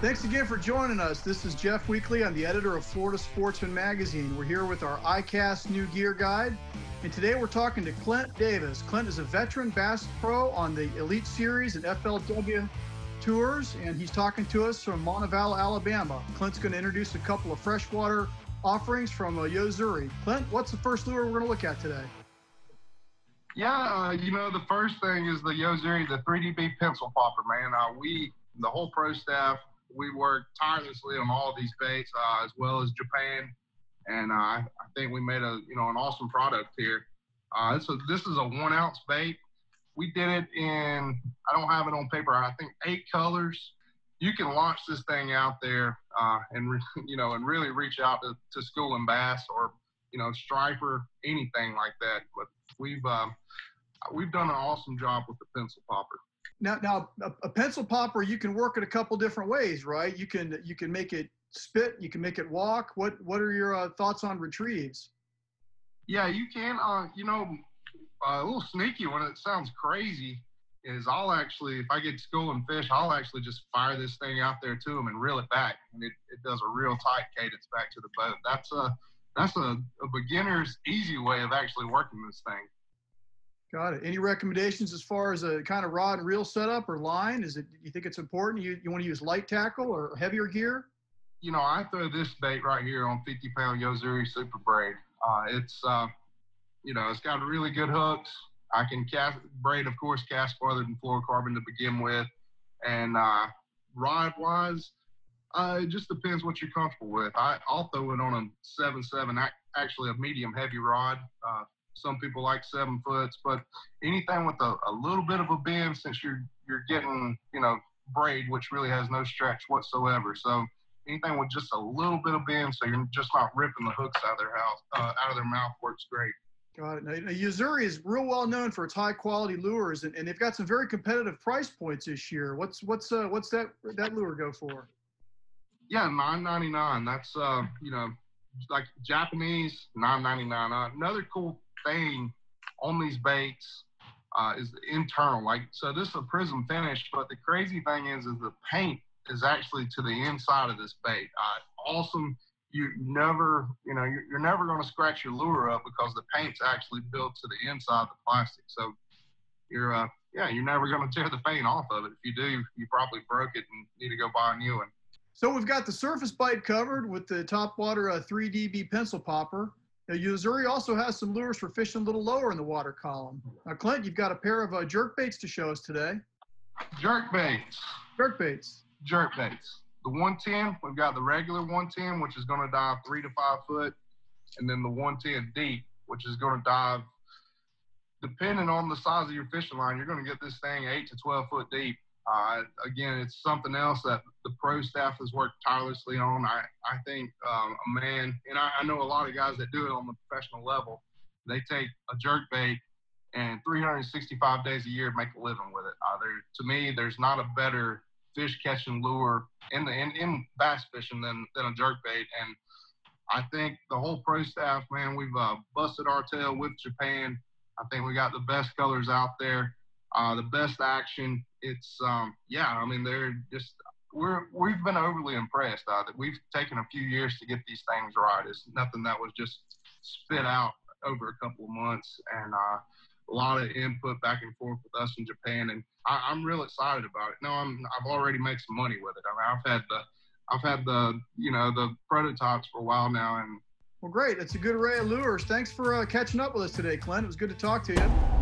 Thanks again for joining us. This is Jeff Weakley. I'm the editor of Florida Sportsman Magazine. We're here with our ICAST new gear guide. And today we're talking to Clent Davis. Clent is a veteran bass pro on the Elite Series and FLW tours, and he's talking to us from Montevallo, Alabama. Clent's going to introduce a couple of freshwater offerings from uh, Yo-Zuri. Clent, what's the first lure we're going to look at today? Yeah, uh, you know, the first thing is the Yo-Zuri, the 3DB pencil popper, man. Uh, we, the whole pro staff, we work tirelessly on all these baits, uh, as well as Japan, and uh, I think we made a you know an awesome product here. Uh, a, this is a one ounce bait. We did it in I don't have it on paper. I think eight colors. You can launch this thing out there uh, and re, you know and really reach out to, to school and bass or you know striper anything like that. But we've uh, we've done an awesome job with the pencil popper. Now, now a, a, pencil popper, you can work it a couple different ways, right? You can you can make it spit, you can make it walk. What what are your uh, thoughts on retrieves? Yeah, you can. Uh, you know, a little sneaky when it sounds crazy is I'll actually, if I get to school and fish, I'll actually just fire this thing out there to them and reel it back, and it, it does a real tight cadence back to the boat. That's a that's a, a beginner's easy way of actually working this thing. Got it. Any recommendations as far as a kind of rod and reel setup or line? Is it you think it's important? You you want to use light tackle or heavier gear? You know, I throw this bait right here on 50 pound Yo-Zuri Super Braid. Uh, it's uh, you know, it's got really good hooks. I can cast braid, of course, cast farther than fluorocarbon to begin with, and uh, rod wise, uh, it just depends what you're comfortable with. I, I'll throw it on a seven seven, actually a medium heavy rod. Uh, some people like seven foots, but anything with a, a little bit of a bend, since you're you're getting you know braid, which really has no stretch whatsoever. So anything with just a little bit of bend, so you're just not ripping the hooks out of their house, uh, out of their mouth, works great. Got it. Now, Yo-Zuri is real well known for its high quality lures, and, and they've got some very competitive price points this year. What's what's uh, what's that that lure go for? Yeah, nine ninety nine. That's uh, you know, like Japanese nine ninety nine. Uh, another cool thing on these baits uh, is internal. Like, so this is a prism finish, but the crazy thing is, is the paint is actually to the inside of this bait. Uh, awesome. You never, you know, you're, you're never going to scratch your lure up because the paint's actually built to the inside of the plastic. So you're, uh, yeah, you're never going to tear the paint off of it. If you do, you probably broke it and need to go buy a new one. So we've got the surface bite covered with the Topwater uh, 3DB pencil popper. Yo-Zuri also has some lures for fishing a little lower in the water column. Now, Clent, you've got a pair of uh, jerk baits to show us today. Jerk baits. Jerk baits. Jerk baits. The 110, we've got the regular 110, which is going to dive three to five foot, and then the 110 deep, which is going to dive, depending on the size of your fishing line, you're going to get this thing eight to 12 foot deep. Uh, again, it's something else that the pro staff has worked tirelessly on. I, I think um, a man, and I, I, know a lot of guys that do it on the professional level, they take a jerk bait and 365 days a year make a living with it. Uh, there, to me, there's not a better fish catching lure in the in, in bass fishing than, than a jerk bait. And I think the whole pro staff, man, we've uh, busted our tail with Japan. I think we got the best colors out there uh, the best action. It's um, yeah, I mean they're just we're we've been overly impressed. Uh, that we've taken a few years to get these things right. It's nothing that was just spit out over a couple of months, and uh, a lot of input back and forth with us in Japan, and I, am real excited about it. No, I'm I've already made some money with it. I mean, I've had the I've had the you know the prototypes for a while now, and well, great. It's a good array of lures. Thanks for uh, catching up with us today, Clent. It was good to talk to you.